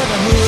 gonna hurt.